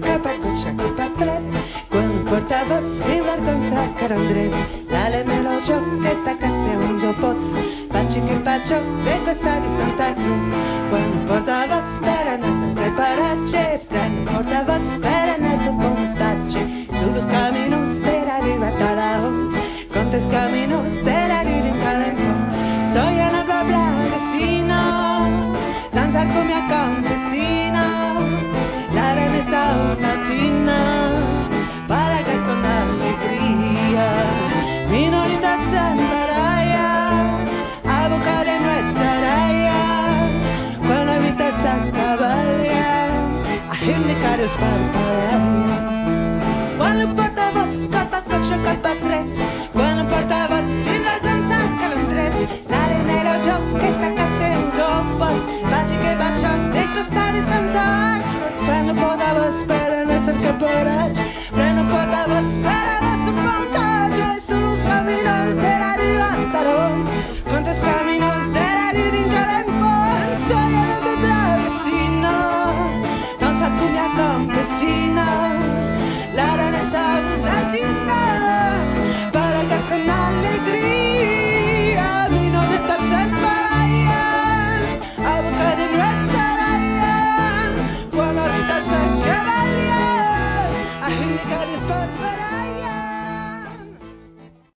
cap a cotxe, cap a tret. Quan porta vots si vergonza cara en dret. Dale melo joc, questa canzone un jo pots. Facci che faccio, te questa di Santa Cruz. Quan porta vots per anassa per paratge. Pren porta vots per anassa puntatge. Tu los caminos de la riva la hont. Contes caminos de la riva in Calempont. Soy una bla vecina. Danzar con mia campesina. himnikäinen päivä. Paljon capa vatsa, kapa kaksa, kapa tret. mattina la ne la città para con allegria vino de a boca de nuestra fue vida valía. A